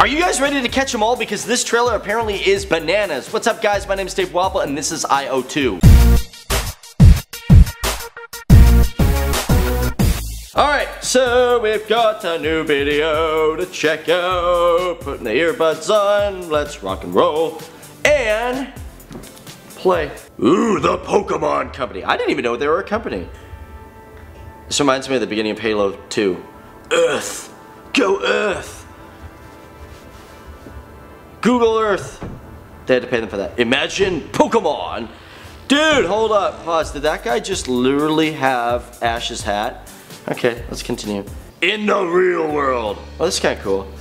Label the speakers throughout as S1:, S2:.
S1: Are you guys ready to catch them all? Because this trailer apparently is bananas. What's up guys, my name is Dave Walpole and this is IO2. Alright, so we've got a new video to check out. Putting the earbuds on, let's rock and roll. And play. Ooh, the Pokemon Company. I didn't even know they were a company. This reminds me of the beginning of Halo 2. Earth. Go Earth. Google Earth. They had to pay them for that. Imagine Pokemon. Dude, hold up. Pause. Did that guy just literally have Ash's hat? Okay, let's continue. In the real world. Oh, this is kind of cool.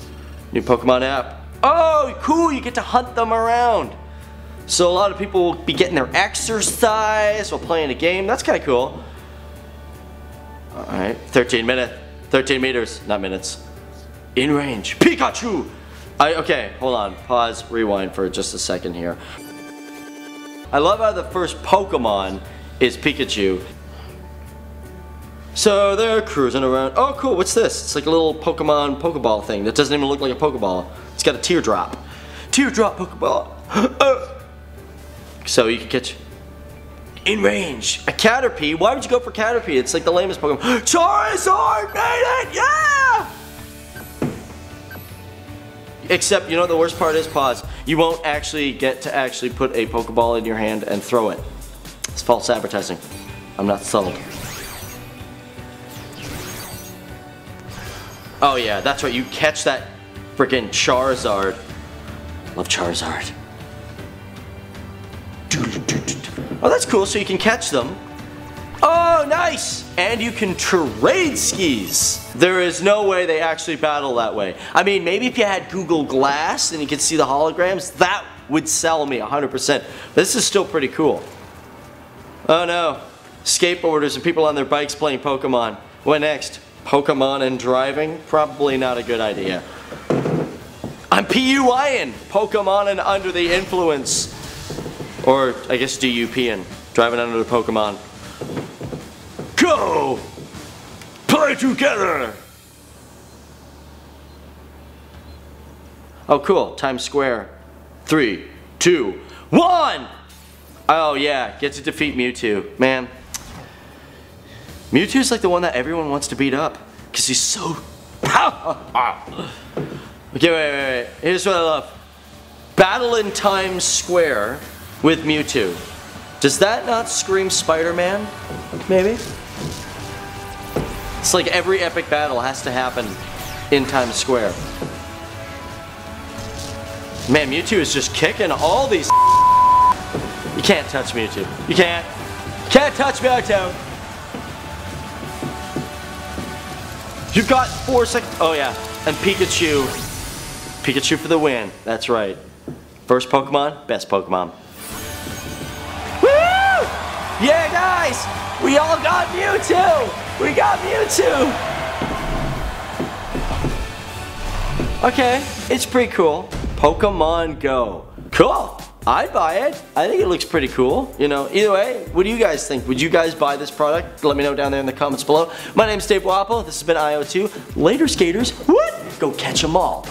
S1: New Pokemon app. Oh, cool. You get to hunt them around. So a lot of people will be getting their exercise while playing a game. That's kind of cool. Alright, 13 minutes. 13 meters, not minutes. In range. Pikachu! I, okay, hold on. Pause, rewind for just a second here. I love how the first Pokemon is Pikachu. So they're cruising around. Oh cool, what's this? It's like a little Pokemon Pokeball thing that doesn't even look like a Pokeball. It's got a teardrop. Teardrop Pokeball. Uh. So you can catch in range. A Caterpie? Why would you go for Caterpie? It's like the lamest Pokemon. Charizard made it! Yeah! Except, you know the worst part is, pause, you won't actually get to actually put a Pokeball in your hand and throw it. It's false advertising. I'm not subtle. Oh yeah, that's right, you catch that freaking Charizard. Love Charizard. Oh, that's cool, so you can catch them. Oh, nice! And you can trade skis. There is no way they actually battle that way. I mean, maybe if you had Google Glass and you could see the holograms, that would sell me 100%. This is still pretty cool. Oh no, skateboarders and people on their bikes playing Pokemon. What next? Pokemon and driving? Probably not a good idea. I'm PUIing Pokemon and under the influence. Or I guess DUPing, driving under the Pokemon. Go! Play together! Oh cool, Times Square. Three, two, one! Oh yeah, get to defeat Mewtwo. Man, Mewtwo's like the one that everyone wants to beat up. Because he's so... okay, wait, wait, wait. Here's what I love. Battle in Times Square with Mewtwo. Does that not scream Spider-Man? Maybe? It's like every epic battle has to happen in Times Square. Man, Mewtwo is just kicking all these You can't touch Mewtwo. You can't. Can't touch Mewtwo. You've got four seconds. Oh yeah, and Pikachu. Pikachu for the win. That's right. First Pokemon, best Pokemon. Yeah, guys! We all got Mewtwo! We got Mewtwo! Okay, it's pretty cool. Pokemon Go. Cool. I'd buy it. I think it looks pretty cool. You know, either way, what do you guys think? Would you guys buy this product? Let me know down there in the comments below. My name's Dave Walpole. This has been IO2. Later, skaters. What? Go catch them all.